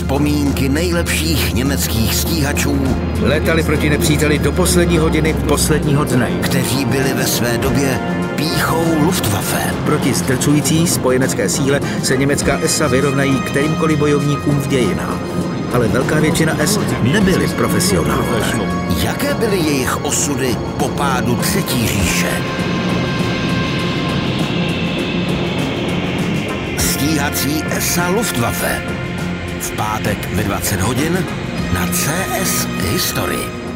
vzpomínky nejlepších německých stíhačů, Létali proti nepříteli do poslední hodiny posledního dne. kteří byli ve své době píchou Luftwaffe. Proti strcující spojenecké síle se německá ESA vyrovnají kterýmkoliv bojovníkům v dějinách. Ale velká většina S nebyli profesionálové. Jaké byly jejich osudy po pádu Třetí říše? Stíhací ESA Luftwaffe. V pátek ve 20 hodin na CS History.